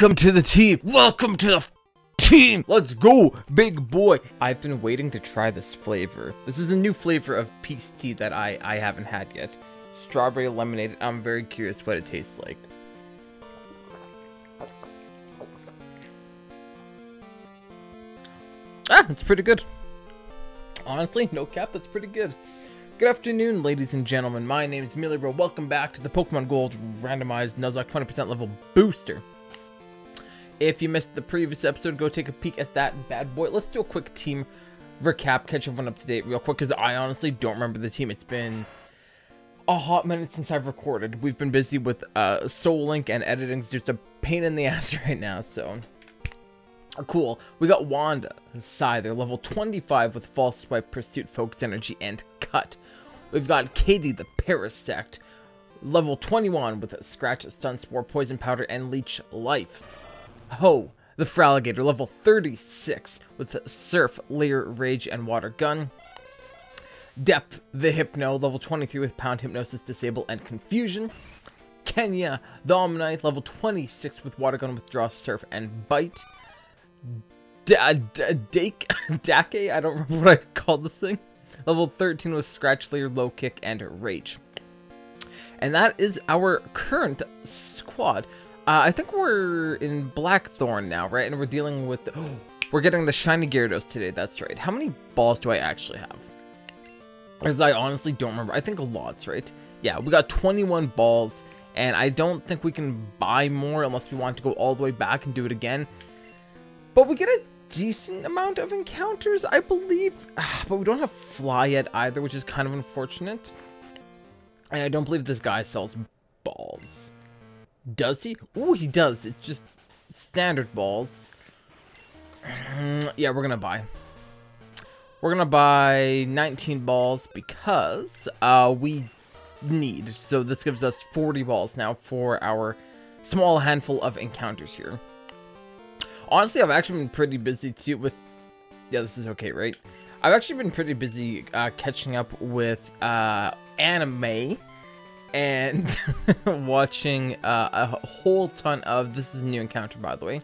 Welcome to the team. Welcome to the team. Let's go, big boy. I've been waiting to try this flavor. This is a new flavor of peach tea that I, I haven't had yet. Strawberry lemonade. I'm very curious what it tastes like. Ah, it's pretty good. Honestly, no cap, that's pretty good. Good afternoon, ladies and gentlemen. My name is MeleeBro. Welcome back to the Pokemon Gold randomized Nuzlocke 20% level booster. If you missed the previous episode, go take a peek at that bad boy. Let's do a quick team recap, catch everyone up to date real quick, because I honestly don't remember the team. It's been a hot minute since I've recorded. We've been busy with uh, Soul Link and editing. It's just a pain in the ass right now, so... Cool. We got Wanda, Scyther, level 25 with False Swipe, Pursuit, Focus Energy, and Cut. We've got Katie, the Parasect, level 21 with Scratch, Stun Spore, Poison Powder, and Leech Life. Ho, the Feraligatr, level 36 with Surf, Leer, Rage, and Water Gun. Depth, the Hypno, level 23 with Pound, Hypnosis, Disable, and Confusion. Kenya, the Omanyte, level 26 with Water Gun, Withdraw, Surf, and Bite. Dake, Dake, I don't remember what I called this thing. Level 13 with Scratch Leer, Low Kick, and Rage. And that is our current squad. Uh, I think we're in Blackthorn now, right? And we're dealing with... The, oh, we're getting the Shiny Gyarados today, that's right. How many balls do I actually have? Because I honestly don't remember. I think a lots, right? Yeah, we got 21 balls. And I don't think we can buy more unless we want to go all the way back and do it again. But we get a decent amount of encounters, I believe. But we don't have Fly yet either, which is kind of unfortunate. And I don't believe this guy sells balls. Does he? Oh, he does. It's just standard balls. yeah, we're gonna buy. We're gonna buy 19 balls because uh, we need. So this gives us 40 balls now for our small handful of encounters here. Honestly, I've actually been pretty busy too with... Yeah, this is okay, right? I've actually been pretty busy uh, catching up with uh, anime and watching uh, a whole ton of... This is a new encounter, by the way.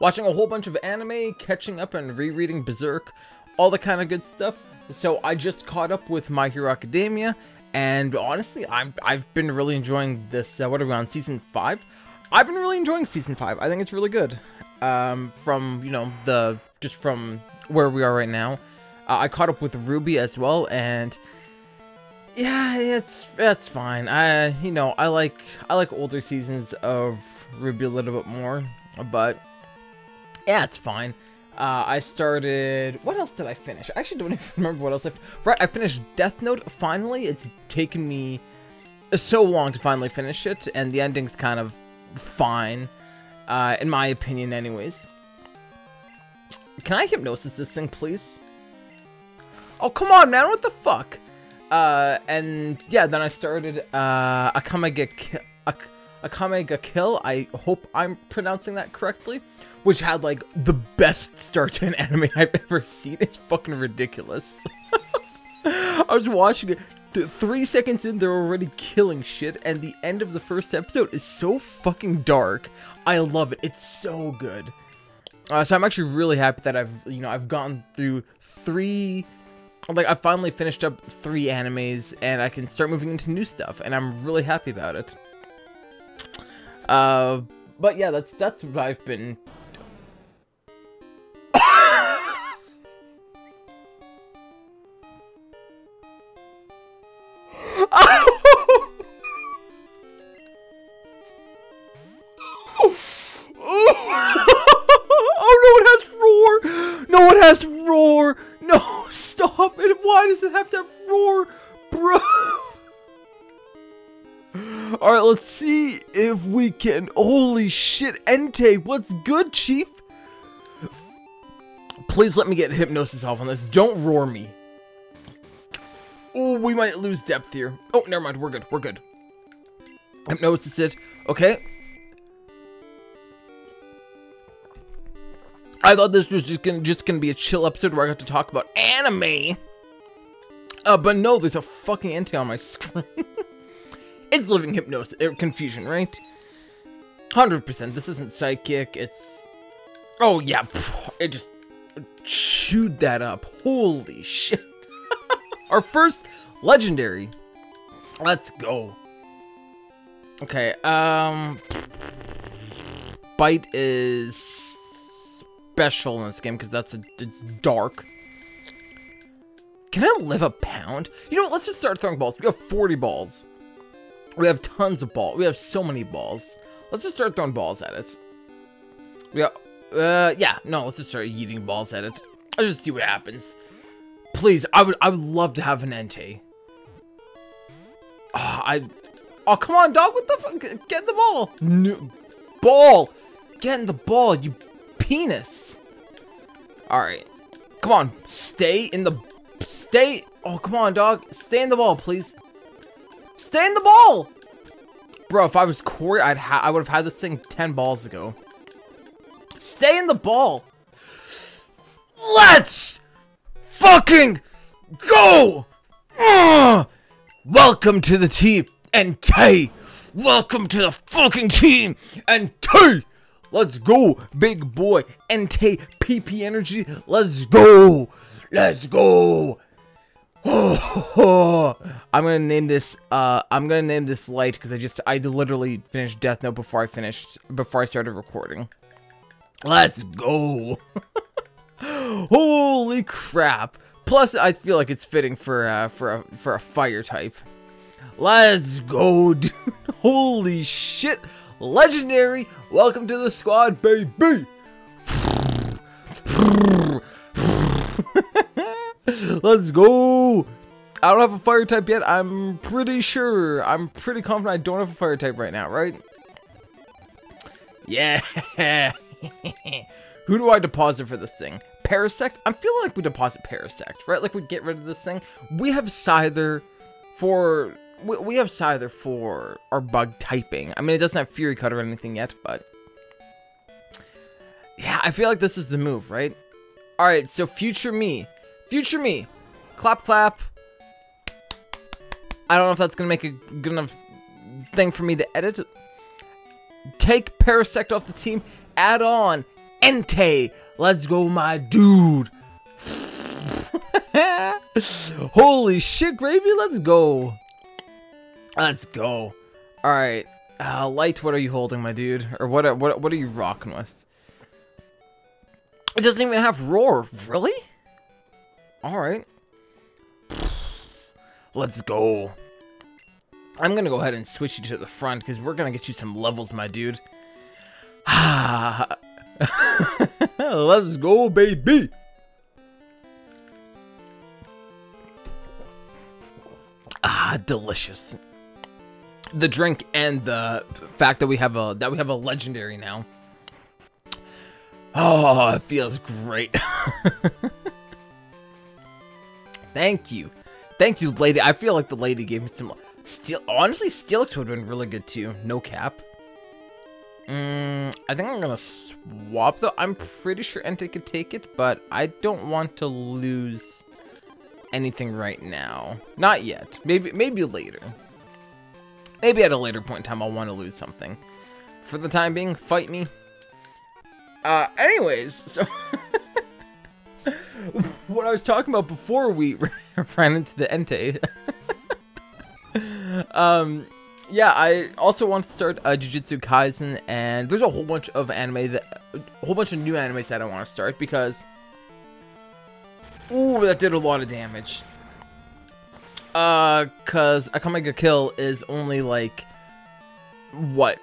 Watching a whole bunch of anime, catching up and rereading Berserk, all the kind of good stuff. So I just caught up with My Hero Academia, and honestly, I'm, I've been really enjoying this, uh, what are we on, Season 5? I've been really enjoying season five. I think it's really good. Um, from you know the just from where we are right now. Uh, I caught up with Ruby as well, and yeah, it's that's fine. I you know I like I like older seasons of Ruby a little bit more, but yeah, it's fine. Uh, I started. What else did I finish? I actually don't even remember what else I. Right, I finished Death Note. Finally, it's taken me so long to finally finish it, and the ending's kind of fine. Uh, in my opinion, anyways. Can I hypnosis this thing, please? Oh, come on, man. What the fuck? Uh, and yeah, then I started, uh, Akamega, Ki Ak Akame ga Kill. I hope I'm pronouncing that correctly. Which had, like, the best start to an anime I've ever seen. It's fucking ridiculous. I was watching it three seconds in, they're already killing shit, and the end of the first episode is so fucking dark. I love it. It's so good. Uh, so I'm actually really happy that I've, you know, I've gone through three, like, I finally finished up three animes, and I can start moving into new stuff, and I'm really happy about it. Uh, but yeah, that's, that's what I've been has can... Holy shit, Entei, what's good, Chief? Please let me get hypnosis off on this. Don't roar me. Oh, we might lose depth here. Oh, never mind. We're good. We're good. Hypnosis it. Okay. I thought this was just gonna just gonna be a chill episode where I got to talk about anime. Uh, but no, there's a fucking Entei on my screen. it's living hypnosis, er, confusion, right? 100%. This isn't psychic. It's... Oh, yeah. It just chewed that up. Holy shit. Our first legendary. Let's go. Okay, um... Bite is special in this game because that's a, it's dark. Can I live a pound? You know what? Let's just start throwing balls. We have 40 balls. We have tons of balls. We have so many balls. Let's just start throwing balls at it. Got, uh, yeah, no, let's just start eating balls at it. Let's just see what happens. Please, I would, I would love to have an Entei. Oh, I, oh, come on, dog, what the fuck? Get the ball. No, ball. Get in the ball, you penis. All right, come on, stay in the, stay. Oh, come on, dog, stay in the ball, please. Stay in the ball! Bro, if I was Corey, I'd ha I would have had this thing 10 balls ago. Stay in the ball! Let's fucking go! Uh, welcome to the team, Entei! Welcome to the fucking team, Entei! Let's go, big boy. Entei PP Energy, let's go! Let's go! I'm gonna name this. Uh, I'm gonna name this light because I just I literally finished Death Note before I finished before I started recording. Let's go! Holy crap! Plus, I feel like it's fitting for uh, for a for a fire type. Let's go, dude! Holy shit! Legendary! Welcome to the squad, baby! Let's go! I don't have a fire type yet. I'm pretty sure. I'm pretty confident I don't have a fire type right now, right? Yeah. Who do I deposit for this thing? Parasect? I'm feeling like we deposit Parasect, right? Like we get rid of this thing. We have Scyther for... We have Scyther for our bug typing. I mean, it doesn't have Fury Cut or anything yet, but... Yeah, I feel like this is the move, right? Alright, so future me. Future me. Clap, clap. I don't know if that's going to make a good enough thing for me to edit. Take Parasect off the team. Add on Entei. Let's go, my dude. Holy shit, Gravy. Let's go. Let's go. All right. Uh, Light, what are you holding, my dude? Or what, what, what are you rocking with? It doesn't even have Roar. Really? Alright. Let's go. I'm gonna go ahead and switch you to the front because we're gonna get you some levels, my dude. Let's go, baby. Ah, delicious. The drink and the fact that we have a that we have a legendary now. Oh, it feels great. Thank you. Thank you, lady. I feel like the lady gave me some... Steel. Honestly, Steelix would have been really good, too. No cap. Mm, I think I'm going to swap, though. I'm pretty sure Entei could take it, but I don't want to lose anything right now. Not yet. Maybe maybe later. Maybe at a later point in time I'll want to lose something. For the time being, fight me. Uh, anyways, so... what I was talking about before we ran into the Entei. um, yeah, I also want to start uh, Jujutsu Kaisen, and there's a whole bunch of anime that, a whole bunch of new animes that I want to start because, ooh, that did a lot of damage. Uh, cause Akame Kill is only like, what,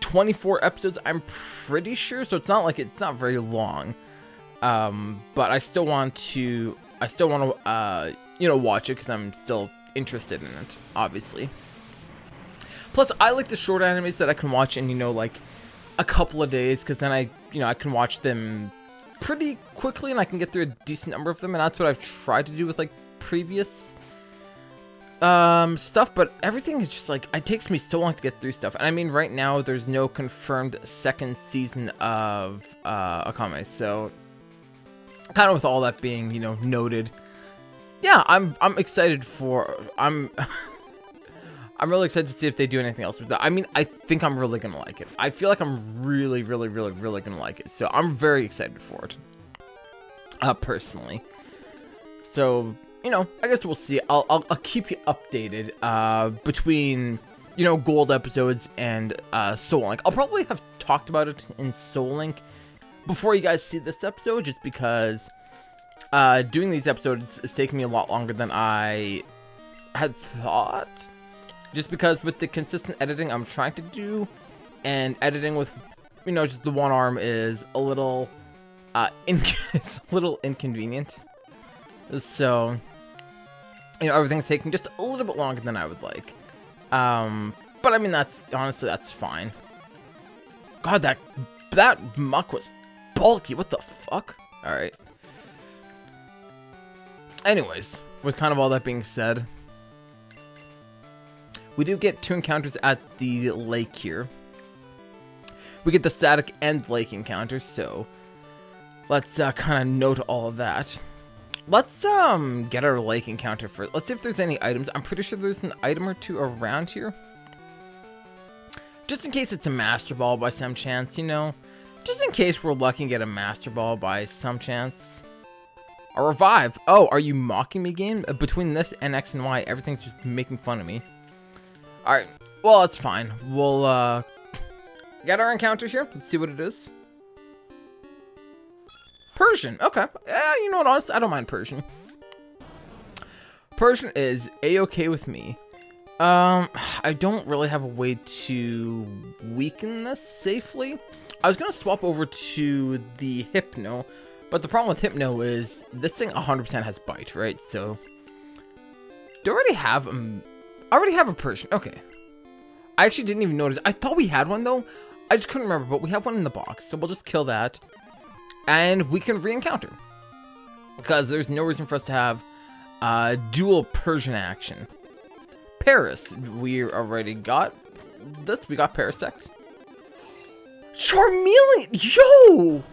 24 episodes? I'm pretty sure, so it's not like it's not very long. Um, but I still want to, I still want to, uh, you know, watch it because I'm still interested in it, obviously. Plus, I like the short animes that I can watch in, you know, like a couple of days because then I, you know, I can watch them pretty quickly and I can get through a decent number of them. And that's what I've tried to do with like previous um, stuff, but everything is just like, it takes me so long to get through stuff. And I mean, right now, there's no confirmed second season of uh, Akame, so kind of with all that being, you know, noted, yeah, I'm I'm excited for I'm I'm really excited to see if they do anything else with that. I mean, I think I'm really gonna like it. I feel like I'm really, really, really, really gonna like it. So I'm very excited for it. Uh, personally. So, you know, I guess we'll see. I'll, I'll, I'll keep you updated, uh, between, you know, gold episodes and, uh, Soul Link. I'll probably have talked about it in Soul Link before you guys see this episode, just because, uh, doing these episodes is taking me a lot longer than I had thought just because with the consistent editing I'm trying to do, and editing with, you know, just the one arm is a little, uh, it's a little inconvenient. So, you know, everything's taking just a little bit longer than I would like. Um, but I mean, that's, honestly, that's fine. God, that, that Muk was bulky. What the fuck? Alright. Anyways, with kind of all that being said, we do get two encounters at the lake here. We get the static and lake encounter, so let's uh, kind of note all of that. Let's um get our lake encounter first. Let's see if there's any items. I'm pretty sure there's an item or two around here. Just in case it's a Master Ball by some chance, you know. Just in case we're lucky and get a Master Ball by some chance. A Revive. Oh, are you mocking me, game? Uh, between this and X and Y, everything's just making fun of me. Alright, well, that's fine. We'll, uh, get our encounter here. Let's see what it is. Persian, okay. Eh, you know what, honestly, I don't mind Persian. Persian is a-okay with me. Um, I don't really have a way to weaken this safely. I was gonna swap over to the Hypno, but the problem with Hypno is this thing 100% has bite, right? So, do I already have um, I already have a Persian. Okay. I actually didn't even notice. I thought we had one, though. I just couldn't remember, but we have one in the box. So we'll just kill that. And we can re-encounter. Because there's no reason for us to have uh, dual Persian action. Paras, We already got this. We got Parasect. Charmeleon! Yo!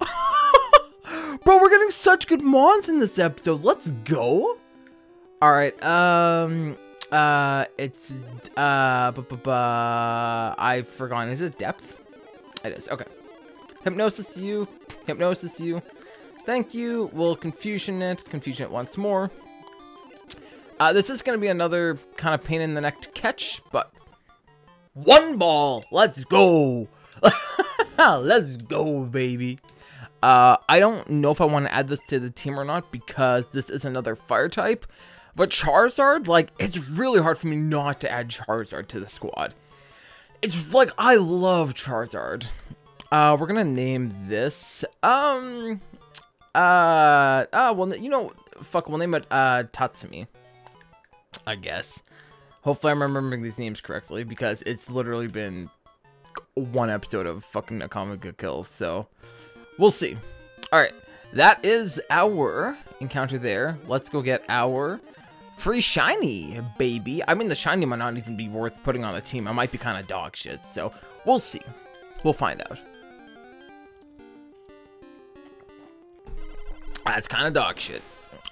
Bro, we're getting such good mons in this episode. Let's go. Alright, um... Uh, it's, uh, bu -bu -bu I've forgotten. Is it depth? It is. Okay. Hypnosis you. Hypnosis you. Thank you. We'll confusion it. Confusion it once more. Uh, this is going to be another kind of pain in the neck to catch, but one ball. Let's go. Let's go, baby. Uh, I don't know if I want to add this to the team or not because this is another fire type. But Charizard, like, it's really hard for me not to add Charizard to the squad. It's like, I love Charizard. Uh, we're gonna name this, um, uh, uh, well, you know, fuck, we'll name it, uh, Tatsumi. I guess. Hopefully I'm remembering these names correctly, because it's literally been one episode of fucking Akame ga Kill, so we'll see. Alright, that is our encounter there. Let's go get our Free shiny, baby. I mean, the shiny might not even be worth putting on the team. I might be kind of dog shit, so we'll see. We'll find out. That's kind of dog shit.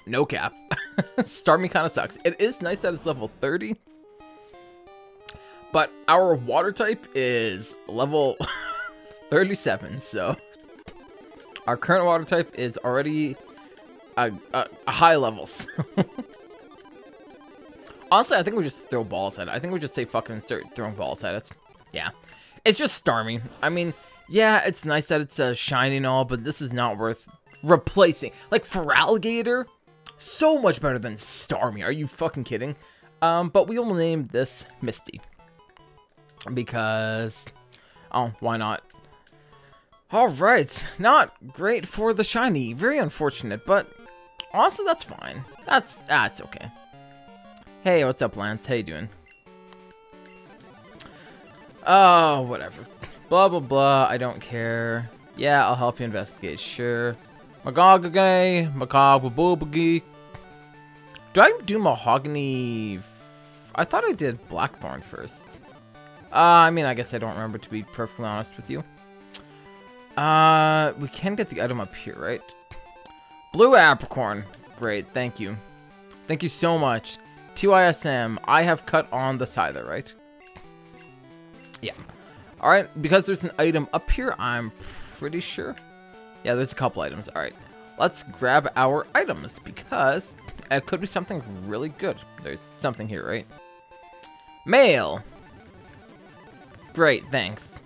No cap. Starmie kind of sucks. It is nice that it's level 30. But our water type is level 37, so... Our current water type is already a, a, a high level, so... Honestly, I think we just throw balls at it. I think we just say fucking start throwing balls at it. Yeah. It's just Starmie. I mean, yeah, it's nice that it's uh, shiny and all, but this is not worth replacing. Like, Feraligatr, so much better than Starmie. Are you fucking kidding? Um, but we will name this Misty. Because, oh, why not? Alright, not great for the shiny. Very unfortunate, but honestly, that's fine. That's, that's okay. Hey, what's up, Lance? How you doing? Oh, whatever. Blah, blah, blah. I don't care. Yeah, I'll help you investigate. Sure. Magogagay. Magogaboogie. Do I do mahogany? I thought I did blackthorn first. Uh, I mean, I guess I don't remember to be perfectly honest with you. Uh, we can get the item up here, right? Blue apricorn. Great, thank you. Thank you so much. TYSM, I have cut on the Scyther, right? Yeah. Alright, because there's an item up here, I'm pretty sure. Yeah, there's a couple items. Alright, let's grab our items because it could be something really good. There's something here, right? Mail! Great, thanks.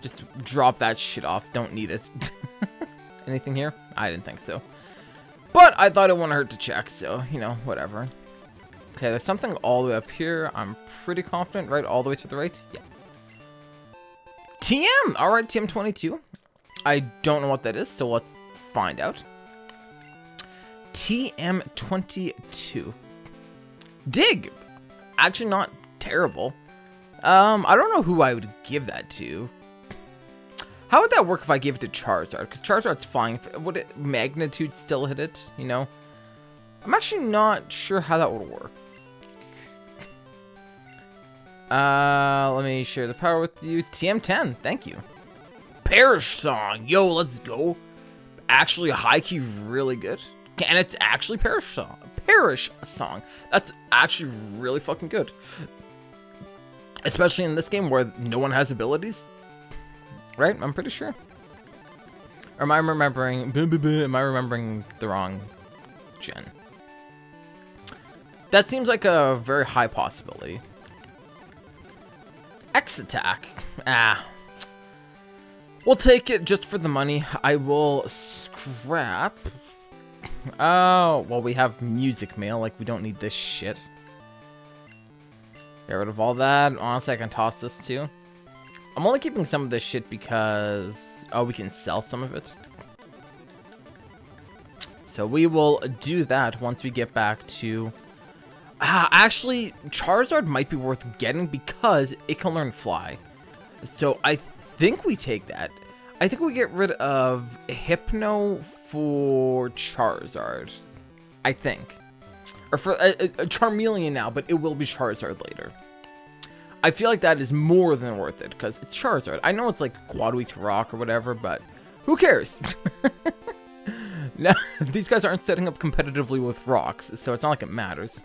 Just drop that shit off. Don't need it. Anything here? I didn't think so. But I thought it wouldn't hurt to check, so, you know, whatever. Okay, there's something all the way up here. I'm pretty confident, right? All the way to the right? Yeah. TM! Alright, TM22. I don't know what that is, so let's find out. TM22. Dig! Actually not terrible. Um, I don't know who I would give that to. How would that work if I gave it to Charizard? Because Charizard's flying. Would it magnitude still hit it? You know? I'm actually not sure how that would work. Uh, let me share the power with you. TM10, thank you. Perish song. Yo, let's go. Actually, high key really good. And it's actually Perish song. Perish song. That's actually really fucking good. Especially in this game where no one has abilities. Right? I'm pretty sure. Or am I remembering... Am I remembering the wrong gen? That seems like a very high possibility. X attack. Ah. We'll take it just for the money. I will scrap. Oh, well, we have music mail. Like, we don't need this shit. Get rid of all that. Honestly, I can toss this too. I'm only keeping some of this shit because... Oh, we can sell some of it. So we will do that once we get back to... Ah, actually, Charizard might be worth getting because it can learn Fly. So I think we take that. I think we get rid of Hypno for Charizard. I think. Or for a, a, a Charmeleon now, but it will be Charizard later. I feel like that is more than worth it, because it's Charizard. I know it's like Quad Week Rock or whatever, but who cares? now, these guys aren't setting up competitively with rocks, so it's not like it matters.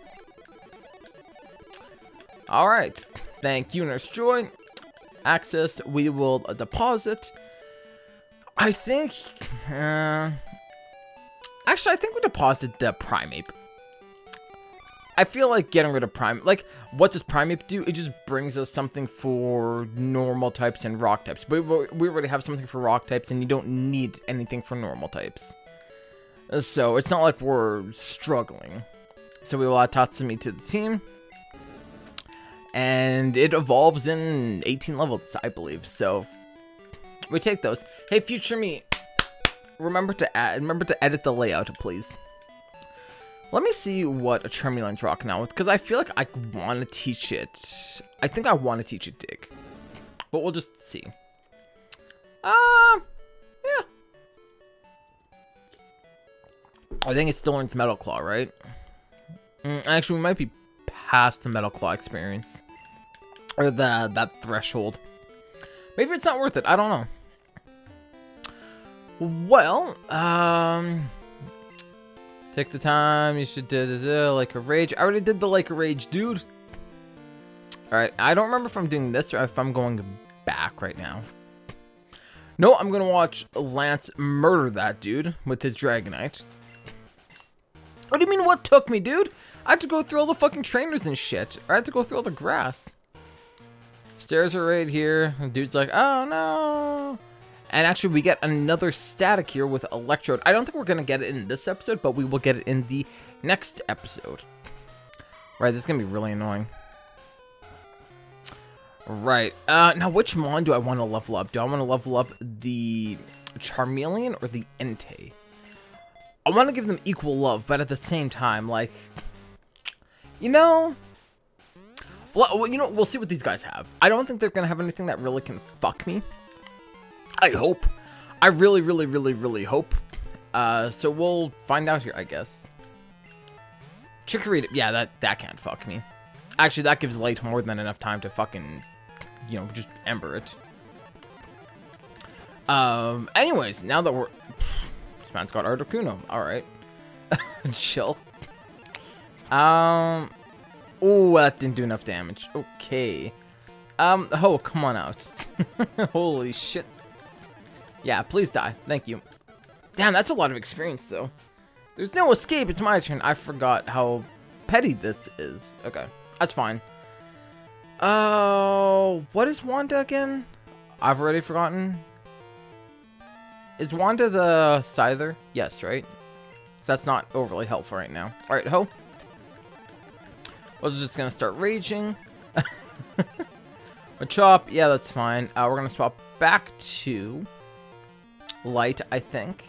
Alright, thank you, Nurse Joy. Access, we will deposit. I think, uh, actually, I think we deposit the Primeape. I feel like getting rid of Prime, like, what does Primeape do? It just brings us something for normal types and rock types. But we already have something for rock types, and you don't need anything for normal types. Uh, so, it's not like we're struggling. So we will add Tatsumi to the team. And it evolves in 18 levels, I believe. So, we take those. Hey, future me, remember to add, remember to edit the layout, please. Let me see what a Charmeleon's rock now with, because I feel like I want to teach it. I think I want to teach it Dig. But we'll just see. Um, uh, yeah. I think it still learns Metal Claw, right? Mm, actually, we might be past the Metal Claw experience. Or the, that threshold. Maybe it's not worth it. I don't know. Well, um... Take the time. You should do, like a rage. I already did the like a rage, dude. All right. I don't remember if I'm doing this or if I'm going back right now. No, I'm to watch Lance murder that dude with his Dragonite. What do you mean what took me, dude? I had to go through all the fucking trainers and shit. I had to go through all the grass. Stairs are right here. Dude's like, oh no. And actually, we get another static here with Electrode. I don't think we're going to get it in this episode, but we will get it in the next episode. Right, this is going to be really annoying. Right. Uh, now, which Mon do I want to level up? Do I want to level up the Charmeleon or the Entei? I want to give them equal love, but at the same time, like, you know, well, you know, we'll see what these guys have. I don't think they're going to have anything that really can fuck me. I hope. I really, really, really, really hope. Uh, so we'll find out here, I guess. Chikorita, yeah, that, that can't fuck me. Actually, that gives Light more than enough time to fucking, you know, just ember it. Um, anyways, now that we're... This man's got Articuno. Alright. Chill. Um, Oh, that didn't do enough damage. Okay. Um, oh, come on out. Holy shit. Yeah, please die. Thank you. Damn, that's a lot of experience, though. There's no escape. It's my turn. I forgot how petty this is. Okay, that's fine. Oh, uh, what is Wanda again? I've already forgotten. Is Wanda the Scyther? Yes, right? So that's not overly helpful right now. Alright, Ho. I was just gonna start raging. Machop, yeah, that's fine. Uh, we're gonna swap back to light, I think.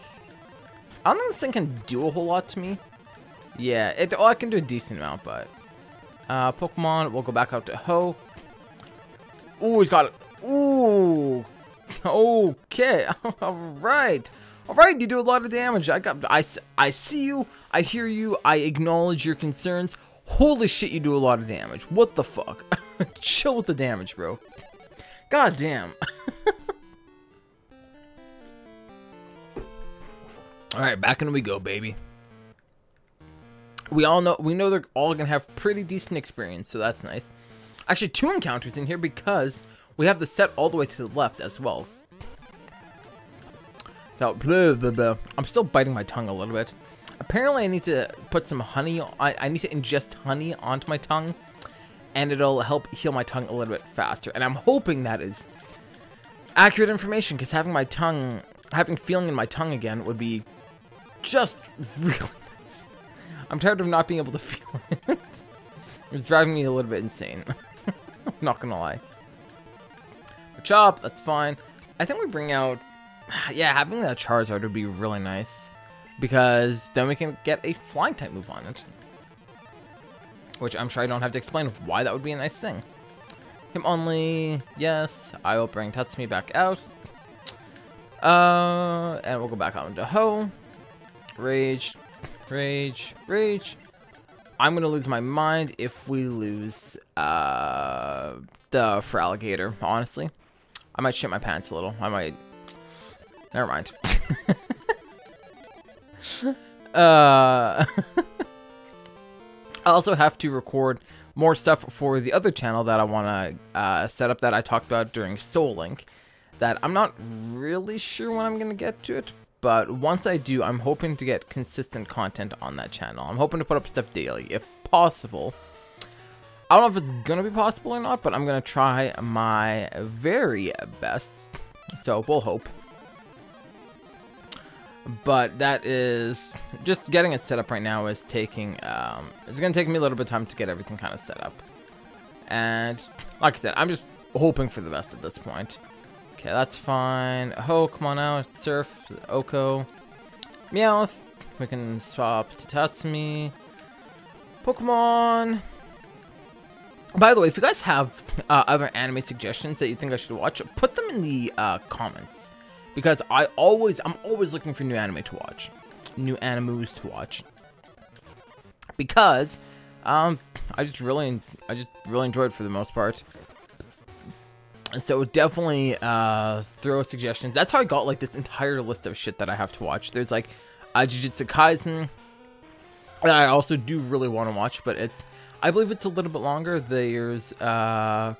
I don't think this thing can do a whole lot to me. Yeah, it. Oh, I can do a decent amount, but uh, Pokemon. We'll go back out to Ho. Ooh, he's got it. Ooh. Okay. All right. All right. You do a lot of damage. I got. I. I see you. I hear you. I acknowledge your concerns. Holy shit, you do a lot of damage. What the fuck? Chill with the damage, bro. God damn. Alright, back in we go, baby. We all know we know they're all gonna have pretty decent experience, so that's nice. Actually, two encounters in here because we have the set all the way to the left as well. So, blah, blah, blah. I'm still biting my tongue a little bit. Apparently, I need to put some honey. I, I need to ingest honey onto my tongue, and it'll help heal my tongue a little bit faster. And I'm hoping that is accurate information, because having my tongue, having feeling in my tongue again would be just really nice. I'm tired of not being able to feel it. it's driving me a little bit insane. I'm not gonna lie. Chop, that's fine. I think we bring out... Yeah, having that Charizard would be really nice because then we can get a flying type move on it. Which I'm sure I don't have to explain why that would be a nice thing. Him only, yes. I will bring Tatsumi back out. Uh, and we'll go back out into Ho. Rage, rage, rage. I'm gonna lose my mind if we lose uh, the Feraligatr, honestly. I might shit my pants a little. I might... Never mind. Uh, I also have to record more stuff for the other channel that I want to uh, set up that I talked about during Soul Link. That I'm not really sure when I'm going to get to it, but once I do, I'm hoping to get consistent content on that channel. I'm hoping to put up stuff daily, if possible. I don't know if it's going to be possible or not, but I'm going to try my very best. So we'll hope. But that is just getting it set up right now is taking um, it's gonna take me a little bit of time to get everything kind of set up. And like I said, I'm just hoping for the best at this point. Okay, that's fine. Ho, come on out. Surf, Oko, Meowth. We can swap to Tatsumi. Pokemon. By the way, if you guys have uh, other anime suggestions that you think I should watch, put them in the uh, comments because I always, I'm always looking for new anime to watch, new animus to watch, because, um, I just really, I just really enjoyed it for the most part. So definitely, uh, throw suggestions. That's how I got, like, this entire list of shit that I have to watch. There's, like, uh, Jujutsu Kaisen, that I also do really want to watch, but it's, I believe it's a little bit longer. There's, uh,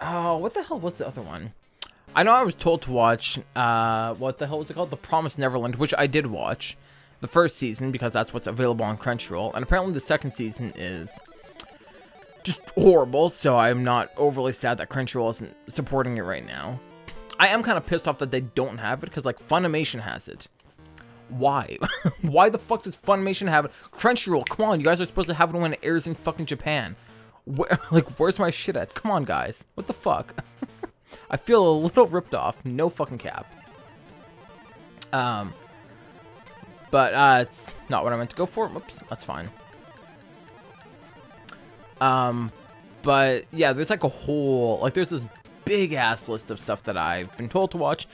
oh, what the hell was the other one? I know I was told to watch, uh, what the hell was it called? The Promised Neverland, which I did watch. The first season, because that's what's available on Crunchyroll. And apparently the second season is just horrible, so I'm not overly sad that Crunchyroll isn't supporting it right now. I am kind of pissed off that they don't have it, because, like, Funimation has it. Why? Why the fuck does Funimation have it? Crunchyroll, come on, you guys are supposed to have it when it airs in fucking Japan. Where, like, where's my shit at? Come on, guys. What the fuck? I feel a little ripped off. No fucking cap. Um, but uh, it's not what I meant to go for. Whoops, that's fine. Um, but yeah, there's like a whole like there's this big ass list of stuff that I've been told to watch,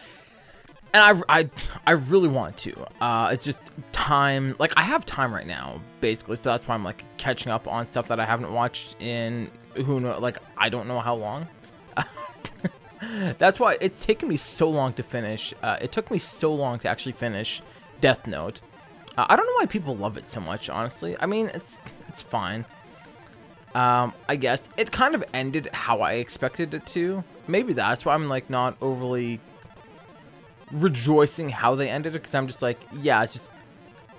and I I I really want to. Uh, it's just time. Like I have time right now, basically, so that's why I'm like catching up on stuff that I haven't watched in who know like I don't know how long. That's why it's taken me so long to finish. Uh, it took me so long to actually finish Death Note. Uh, I don't know why people love it so much, honestly. I mean, it's it's fine. Um, I guess it kind of ended how I expected it to. Maybe that's why I'm like not overly rejoicing how they ended it because I'm just like, yeah, it's just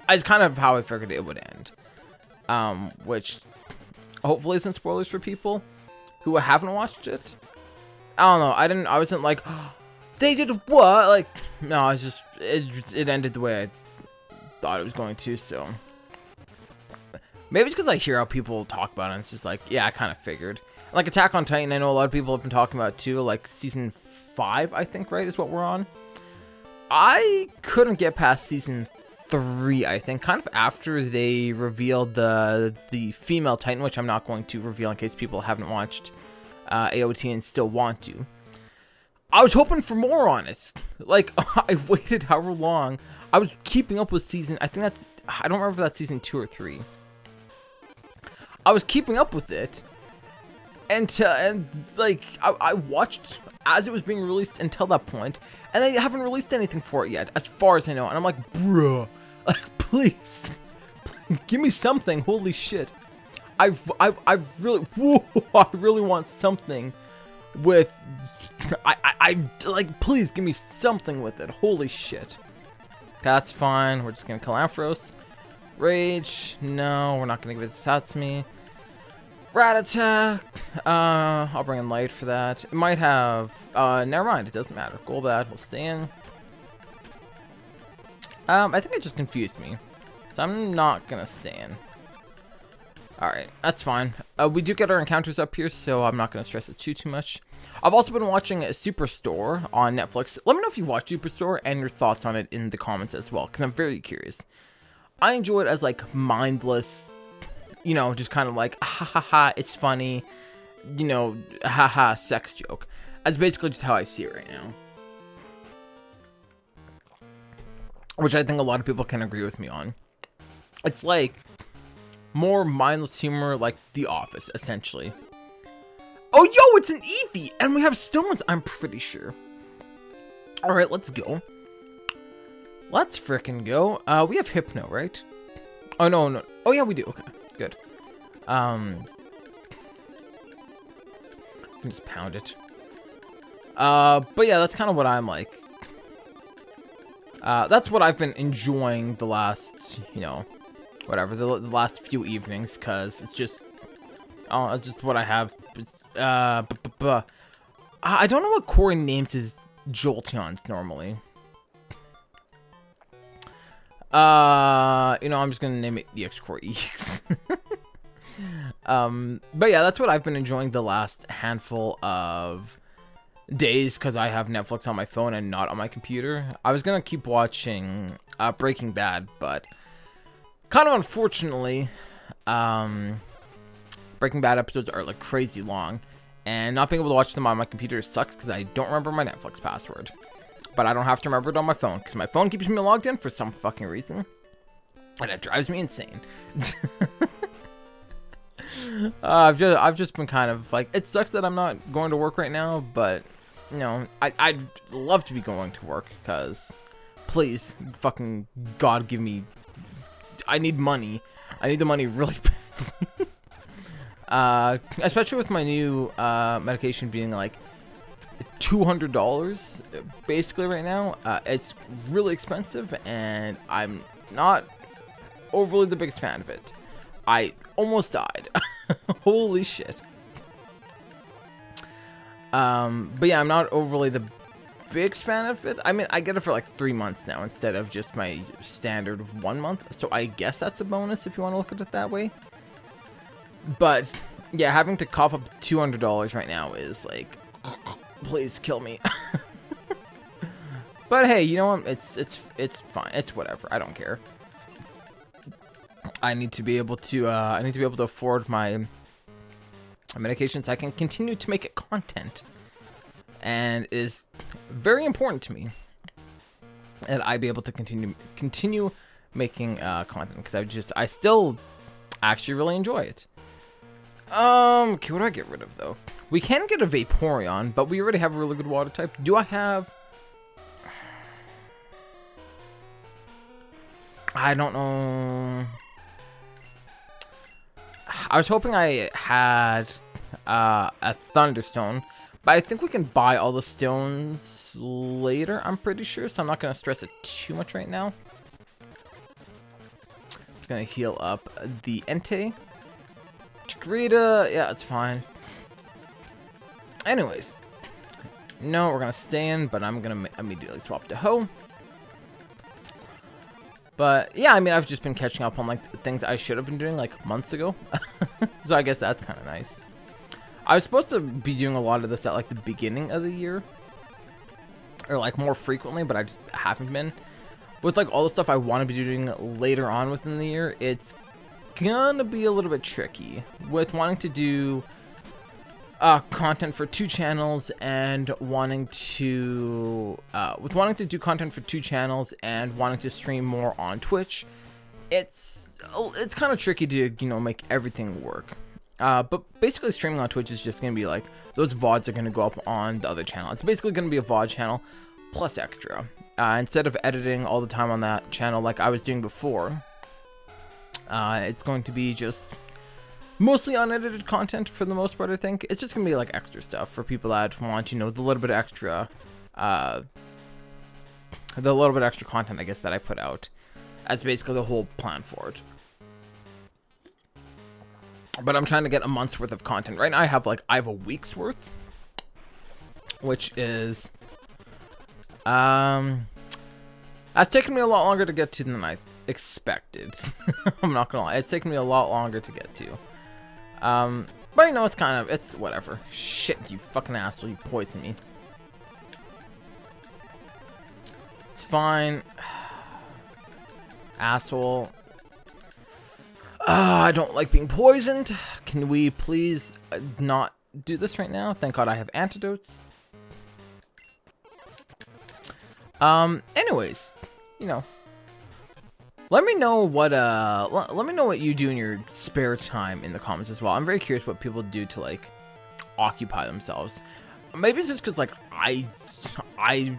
it's kind of how I figured it would end. Um, which hopefully isn't spoilers for people who haven't watched it. I don't know. I didn't. I wasn't like they did what? Like no, it's just it. It ended the way I thought it was going to. So maybe it's because I hear how people talk about it. It's just like yeah, I kind of figured. Like Attack on Titan, I know a lot of people have been talking about too. Like season five, I think, right, is what we're on. I couldn't get past season three, I think, kind of after they revealed the the female Titan, which I'm not going to reveal in case people haven't watched uh, AOT and still want to. I was hoping for more on it. Like I waited however long. I was keeping up with season. I think that's. I don't remember if that's season two or three. I was keeping up with it, and and like I, I watched as it was being released until that point, and they haven't released anything for it yet, as far as I know. And I'm like, bruh, like please, please give me something. Holy shit, I've I I really, whoa, I really want something with. I, I I like please give me something with it. Holy shit. That's fine. We're just gonna kill Ampharos. Rage. No, we're not gonna give it to Satsumi. Rat attack. Uh, I'll bring in light for that. It might have. Uh, never mind. It doesn't matter. Golbat will stay in. Um, I think it just confused me. So I'm not gonna stay in. Alright, that's fine. Uh, we do get our encounters up here, so I'm not going to stress it too, too much. I've also been watching Superstore on Netflix. Let me know if you watched Superstore and your thoughts on it in the comments as well, because I'm very curious. I enjoy it as, like, mindless, you know, just kind of like, ha ha ha, it's funny, you know, ha ha, sex joke. That's basically just how I see it right now. Which I think a lot of people can agree with me on. It's like more mindless humor like The Office, essentially. Oh, yo, it's an Eevee! And we have stones, I'm pretty sure. Alright, let's go. Let's fricking go. Uh, we have Hypno, right? Oh, no, no. Oh, yeah, we do. Okay, Um, can just pound it. Uh, but yeah, that's kind of what I'm like. Uh, that's what I've been enjoying the last, you know, whatever, the, the last few evenings, because it's just, oh, it's just what I have. Uh, I don't know what Corey names his Jolteons normally. Uh, you know, I'm just gonna name it EX. um, but yeah, that's what I've been enjoying the last handful of days because I have Netflix on my phone and not on my computer. I was gonna keep watching uh, Breaking Bad, but kind of unfortunately, um, Breaking Bad episodes are like crazy long, and not being able to watch them on my computer sucks because I don't remember my Netflix password. But I don't have to remember it on my phone because my phone keeps me logged in for some fucking reason, and it drives me insane. uh, I've just I've just been kind of like it sucks that I'm not going to work right now, but you know I I'd love to be going to work because please fucking God give me I need money. I need the money really badly. uh, especially with my new uh, medication being like $200 basically right now. Uh, it's really expensive and I'm not overly the biggest fan of it. I almost died. Holy shit. Um, but yeah, I'm not overly the biggest fan of it. I mean, I get it for like three months now instead of just my standard one month. So I guess that's a bonus if you want to look at it that way. But yeah, having to cough up $200 right now is like, please kill me. but hey, you know what? It's it's it's fine. It's whatever. I don't care. I need to be able to uh, I need to be able to afford my medications. I can continue to make it content and is very important to me that I be able to continue continue making uh, content because I just I still actually really enjoy it. Um, okay, what do I get rid of though? We can get a Vaporeon, but we already have a really good water type. Do I have? I don't know. I was hoping I had uh, a Thunderstone, but I think we can buy all the stones later, I'm pretty sure, so I'm not going to stress it too much right now. Just going to heal up the Entei. Chikorita, yeah, it's fine. Anyways, no, we're going to stay in, but I'm going to immediately swap to Ho. But yeah, I mean, I've just been catching up on like things I should have been doing like months ago. so I guess that's kind of nice. I was supposed to be doing a lot of this at like the beginning of the year. Or like more frequently, but I just haven't been. With like all the stuff I want to be doing later on within the year, it's gonna be a little bit tricky. With wanting to do uh, content for two channels and wanting to uh, with wanting to do content for two channels and wanting to stream more on Twitch, it's it's kind of tricky to you know make everything work. Uh, but basically, streaming on Twitch is just gonna be like those vods are gonna go up on the other channel. It's basically gonna be a VOD channel plus extra. Uh, instead of editing all the time on that channel like I was doing before, uh, it's going to be just mostly unedited content for the most part, I think. It's just gonna be like extra stuff for people that want, you know, the little bit extra, uh, the little bit extra content, I guess, that I put out. As basically the whole plan for it. But I'm trying to get a month's worth of content. Right now I have like, I have a week's worth. Which is, um, that's taken me a lot longer to get to than I expected. I'm not gonna lie. It's taken me a lot longer to get to. Um, but you know, it's kind of, it's whatever. Shit, you fucking asshole, you poisoned me. It's fine. asshole. Uh, I don't like being poisoned. Can we please uh, not do this right now? Thank God I have antidotes. Um, anyways, you know, let me know what uh let me know what you do in your spare time in the comments as well. I'm very curious what people do to like occupy themselves. Maybe it's just because like I I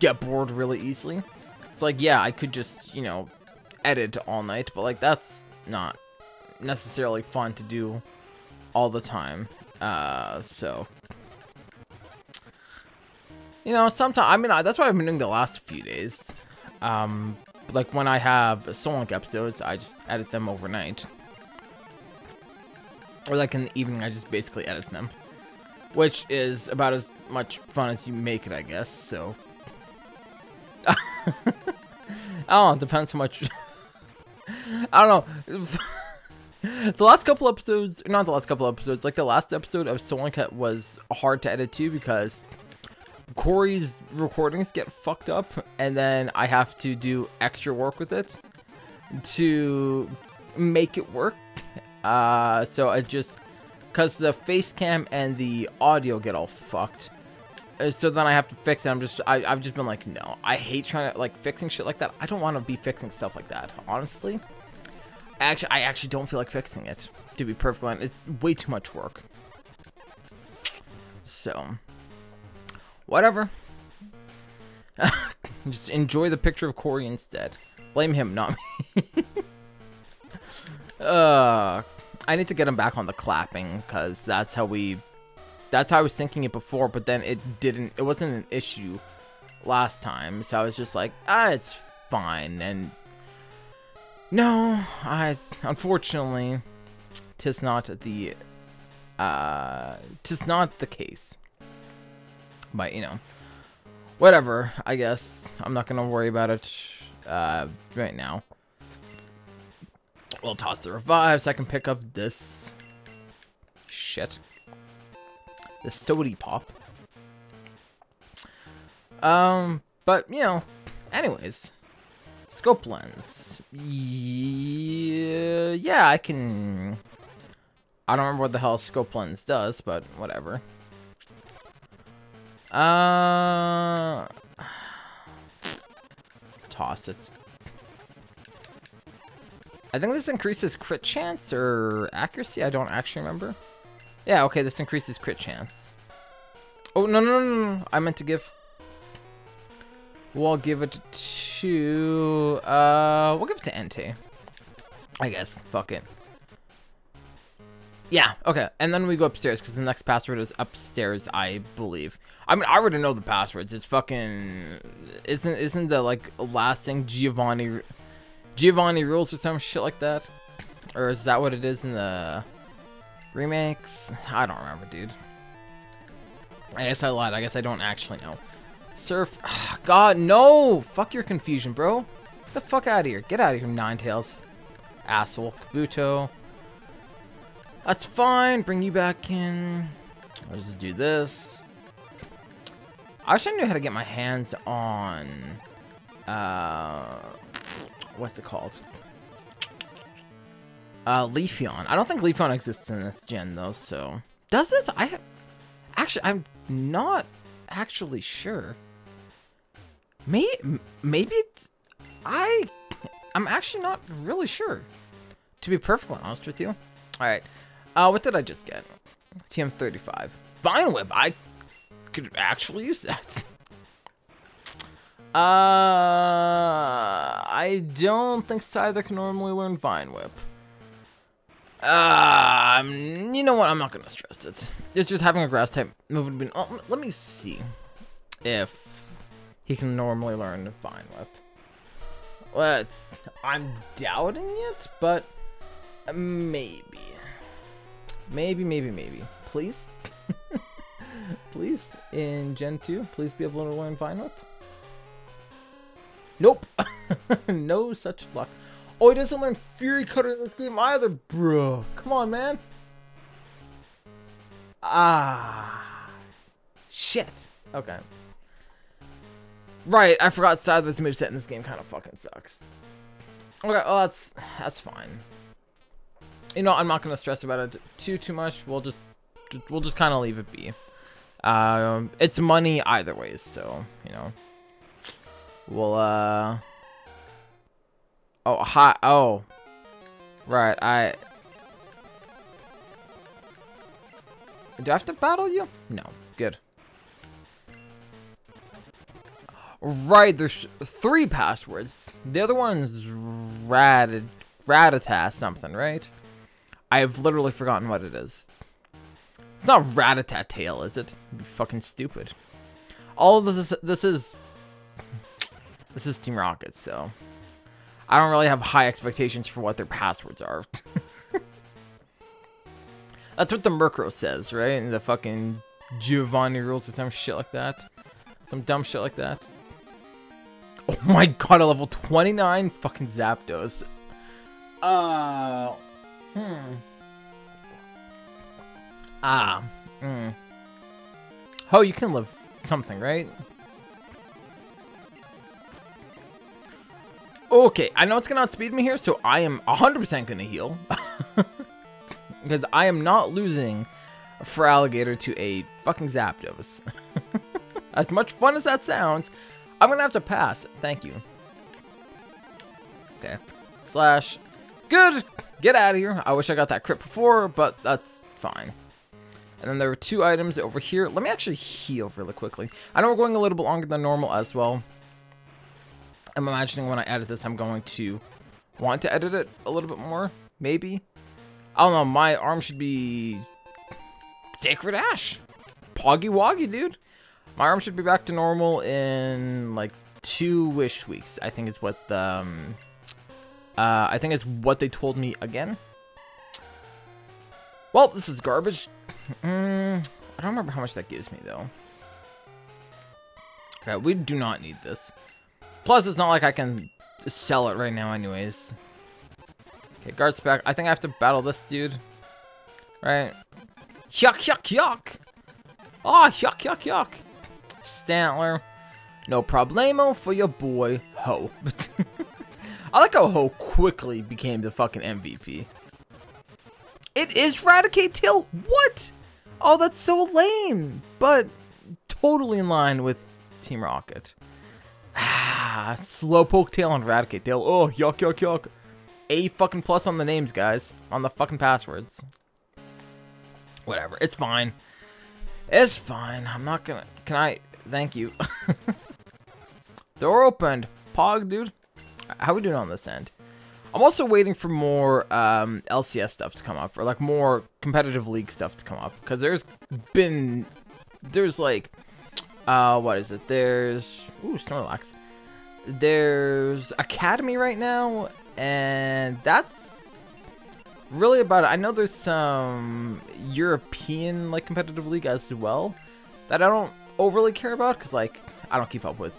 get bored really easily. It's like yeah, I could just, you know, edit all night, but like that's not necessarily fun to do all the time. Uh so you know, sometimes I mean that's what I've been doing the last few days. Um like when I have Soul episodes, I just edit them overnight. Or like in the evening, I just basically edit them. Which is about as much fun as you make it, I guess, so... oh, it depends how much... I don't know. the last couple episodes, not the last couple episodes, like the last episode of Soul Link was hard to edit too because Corey's recordings get fucked up, and then I have to do extra work with it to make it work. Uh, so I just, cause the face cam and the audio get all fucked. Uh, so then I have to fix it. I'm just, I, I've just been like, no, I hate trying to like fixing shit like that. I don't want to be fixing stuff like that, honestly. Actually, I actually don't feel like fixing it, to be perfectly honest. It's way too much work. So, Whatever. Just enjoy the picture of Corey instead. Blame him, not me. uh, I need to get him back on the clapping, because that's how we... That's how I was thinking it before, but then it didn't... It wasn't an issue last time, so I was just like, ah, it's fine, and... No, I... Unfortunately, tis not the... Uh, tis not the case. But, you know, whatever, I guess. I'm not going to worry about it uh, right now. We'll toss the revives. I can pick up this shit. The sody pop. Um, but, you know, anyways. Scope lens. Yeah, yeah, I can... I don't remember what the hell scope lens does, but whatever. Uh, toss it. I think this increases crit chance or accuracy. I don't actually remember. Yeah, okay, this increases crit chance. Oh, no, no, no, no. I meant to give... We'll give it to... Uh, we'll give it to Entei. I guess. Fuck it. Yeah, okay. And then we go upstairs because the next password is upstairs, I believe. I mean, I already know the passwords. It's fucking isn't isn't the like last thing Giovanni Giovanni rules or some shit like that? Or is that what it is in the remakes? I don't remember, dude. I guess I lied. I guess I don't actually know. Surf. God, no! Fuck your confusion, bro. Get the fuck out of here. Get out of here, Ninetales. Asshole. Kabuto. That's fine. Bring you back in. Let's just do this. I wish I knew how to get my hands on... Uh, what's it called? Uh, Leafeon. I don't think Leafeon exists in this gen, though, so... Does it? I... Actually, I'm not actually sure. May maybe I I'm actually not really sure. To be perfectly honest with you. All right. Uh, what did I just get? TM35. Vine Whip. I could actually use that. Uh, I don't think Scyther can normally learn Vine Whip. Um, you know what? I'm not gonna stress it. It's just having a grass type move would be. Oh, let me see if he can normally learn Vine Whip. Let's. I'm doubting it, but maybe, maybe, maybe, maybe. Please, please in Gen 2, please be able to learn Vine Whip. Nope, no such luck. Oh, he doesn't learn Fury Cutter in this game either, bro. Come on, man. Ah. Shit. Okay. Right, I forgot Scyther's moveset in this game kind of fucking sucks. Okay, well, that's, that's fine. You know, I'm not to stress about it too, too much. We'll just, we'll just kind of leave it be. Um, it's money either ways, so, you know. We'll, uh... Oh, hi. Oh. Right, I... Do I have to battle you? No. Good. Right, there's three passwords. The other one's Rad... Rattata something, right? I've literally forgotten what it is. It's not Rattata tail, is it? fucking stupid. All this is... This is... This is Team Rocket, so... I don't really have high expectations for what their passwords are. That's what the Murkrow says, right? In the fucking Giovanni rules or some shit like that. Some dumb shit like that. Oh my god, a level 29 fucking Zapdos. Uh, hmm. Ah, hmm. Oh, you can live something, right? Okay, I know it's going to outspeed me here, so I am 100% going to heal. because I am not losing Feraligatr to a fucking Zapdos. as much fun as that sounds, I'm going to have to pass. Thank you. Okay. Slash. Good! Get out of here. I wish I got that crit before, but that's fine. And then there were two items over here. Let me actually heal really quickly. I know we're going a little bit longer than normal as well. I'm imagining when I edit this, I'm going to want to edit it a little bit more, maybe. I don't know, my arm should be Sacred Ash. Poggy Woggy, dude. My arm should be back to normal in like two-ish weeks, I think is what the, um, uh, I think it's what they told me again. Well, this is garbage. Mm, I don't remember how much that gives me, though. Okay, we do not need this. Plus, it's not like I can sell it right now anyways. Okay, guard spec. I think I have to battle this dude. Right? Yuck, yuck, yuck! Oh, yuck, yuck, yuck! Stantler. No problemo for your boy, Ho. I like how Ho quickly became the fucking MVP. It is Raticate Tail? What? Oh, that's so lame. But totally in line with Team Rocket. Ah, Slowpoke Tail and Raticate Tail. Oh, yuck, yuck, yuck. A fucking plus on the names, guys. On the fucking passwords. Whatever. It's fine. It's fine. I'm not gonna... Can I... Thank you. Door opened. Pog, dude. How we doing on this end? I'm also waiting for more um, LCS stuff to come up, or like more competitive league stuff to come up, because there's been, there's like, uh, what is it? There's, ooh, Snorlax. There's Academy right now, and that's really about it. I know there's some European like competitive league as well that I don't overly care about because like I don't keep up with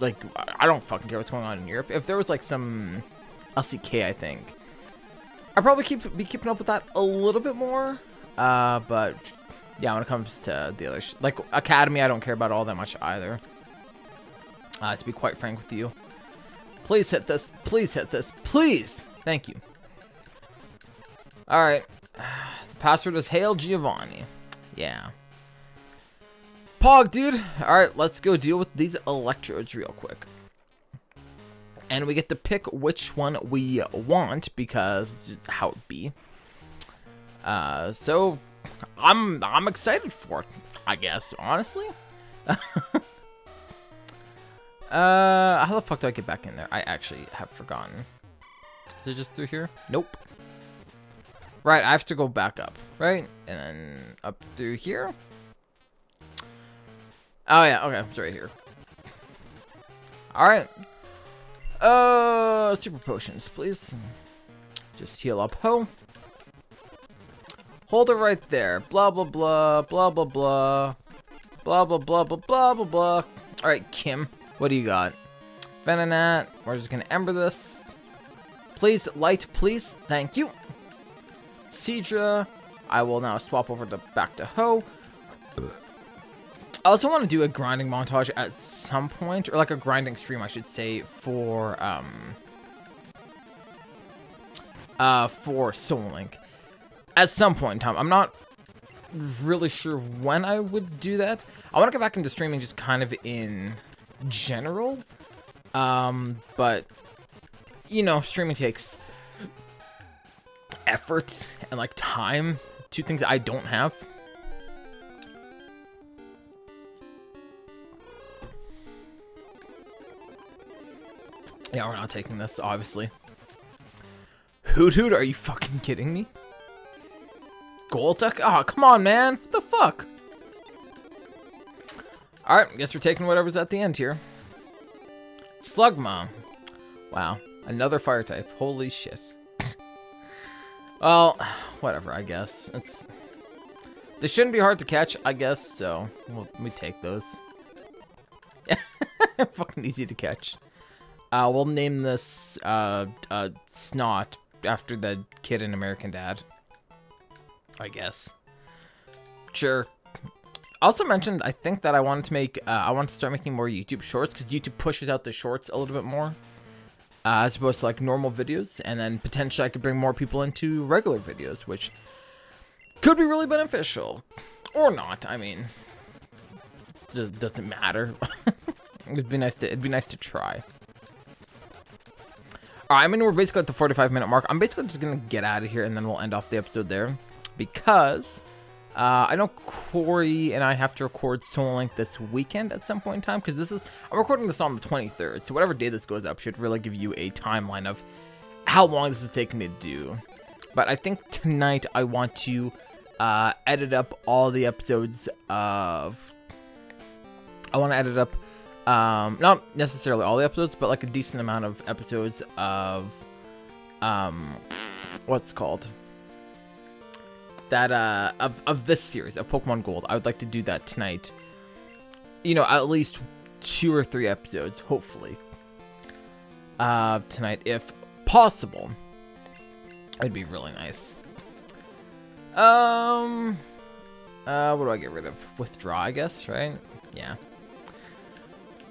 like I don't fucking care what's going on in Europe. If there was like some LCK, I think I'd probably keep be keeping up with that a little bit more. Uh, but yeah, when it comes to the other like Academy, I don't care about all that much either. Uh, to be quite frank with you. Please hit this. Please hit this. Please. Thank you. All right. Password is Hail Giovanni. Yeah. Pog, dude. All right, let's go deal with these electrodes real quick. And we get to pick which one we want because how it be. Uh, so I'm I'm excited for it. I guess honestly. uh, how the fuck do I get back in there? I actually have forgotten. Is it just through here? Nope. Right, I have to go back up, right? And then up through here. Oh, yeah. Okay. It's right here. All right. Uh, super potions, please. Just heal up Ho. Hold it right there. Blah, blah, blah. Blah, blah, blah. Blah, blah, blah, blah, blah, blah, blah. All right, Kim. What do you got? Venonat. We're just going to ember this. Please, light, please. Thank you. Seadra. I will now swap over to back to Ho. I also want to do a grinding montage at some point, or like a grinding stream, I should say, for um, uh, for Soul Link. At some point in time, I'm not really sure when I would do that. I want to get back into streaming just kind of in general, um, but you know, streaming takes effort and like time, two things I don't have. Yeah, we're not taking this, obviously. Hoothoot, are you fucking kidding me? Golduck? Oh, ah, come on, man. What the fuck? Alright, guess we're taking whatever's at the end here. Slugma. Wow. Another fire type. Holy shit. well, whatever, I guess. It's... They shouldn't be hard to catch, I guess, so we'll, we take those. fucking easy to catch. Uh, we'll name this uh, uh, Snot after the kid in American Dad. I guess. Sure. Also mentioned, I think that I wanted to make, uh, I wanted to start making more YouTube shorts because YouTube pushes out the shorts a little bit more. Uh, as opposed to like normal videos, and then potentially I could bring more people into regular videos, which could be really beneficial, or not. I mean, it doesn't matter. it'd be nice to it'd be nice to try. I mean, we're basically at the 45 minute mark. I'm basically just going to get out of here and then we'll end off the episode there. Because uh, I know Corey and I have to record Soul Link this weekend at some point in time. Because this is, I'm recording this on the 23rd. So whatever day this goes up should really give you a timeline of how long this is taking me to do. But I think tonight I want to uh, edit up all the episodes of... I want to edit up um, not necessarily all the episodes, but like a decent amount of episodes of, um, what's called that uh of of this series of Pokemon Gold. I would like to do that tonight. You know, at least two or three episodes, hopefully. Uh, tonight, if possible. It'd be really nice. Um, uh, what do I get rid of? Withdraw, I guess, right? Yeah.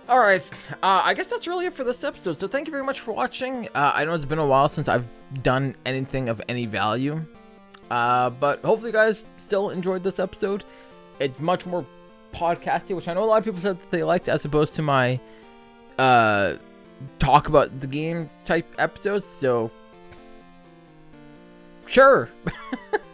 Alright, uh, I guess that's really it for this episode, so thank you very much for watching. Uh, I know it's been a while since I've done anything of any value, uh, but hopefully you guys still enjoyed this episode. It's much more podcasty, which I know a lot of people said that they liked, as opposed to my uh, talk about the game type episodes, so sure.